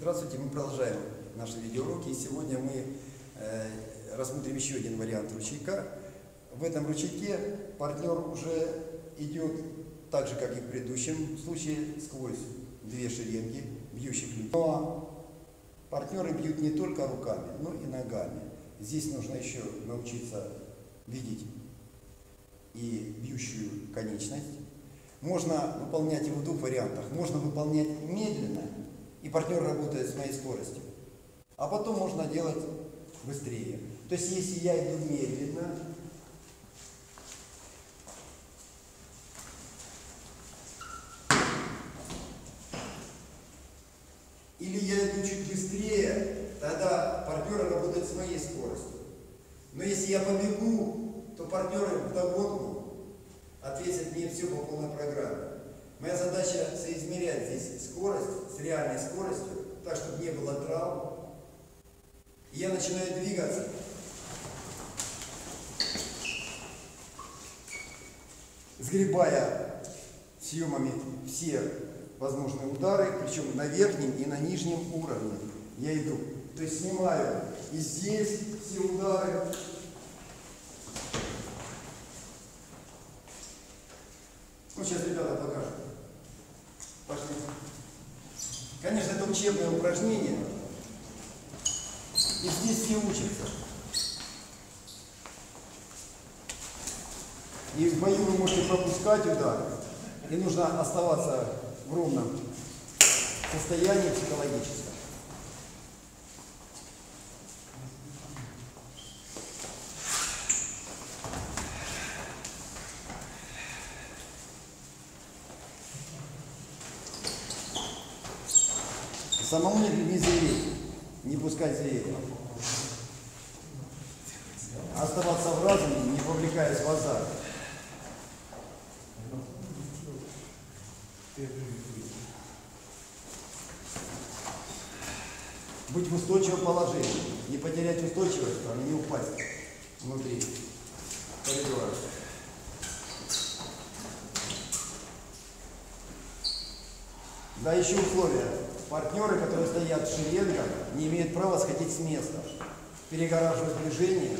Здравствуйте, мы продолжаем наши видеоуроки. И сегодня мы э, рассмотрим еще один вариант ручейка. В этом ручейке партнер уже идет так же, как и в предыдущем случае, сквозь две шеренги бьющих людей. Но партнеры бьют не только руками, но и ногами. Здесь нужно еще научиться видеть и бьющую конечность. Можно выполнять его в двух вариантах. Можно выполнять медленно, и партнер работает с моей скоростью. А потом можно делать быстрее. То есть, если я иду медленно, или я иду чуть быстрее, тогда партнеры работают с моей скоростью. Но если я побегу, то партнеры в догонку ответят мне все по полной программе. С реальной скоростью, так, чтобы не было травм. И я начинаю двигаться. Сгребая съемами все возможные удары, причем на верхнем и на нижнем уровне я иду. То есть снимаю и здесь все удары, Ну, сейчас ребята покажут. Учебное упражнение. И здесь все учатся. И в бою вы можете пропускать удар. И нужно оставаться в ровном состоянии психологическом. Самому не, не звереть, не пускать зверя. Оставаться в разуме, не повлекаясь в азарт. Быть в устойчивом положении, не потерять устойчивость, а не упасть внутри коридора. Да, еще условия. Партнеры, которые стоят в шеренгах, не имеют права сходить с места. Перегораживать движение